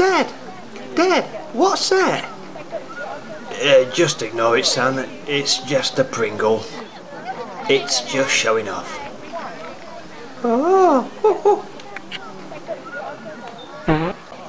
Dad, what's that? Uh, just ignore it, son. It's just a Pringle. It's just showing off. Oh.